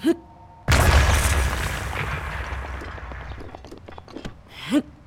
フッ。っ。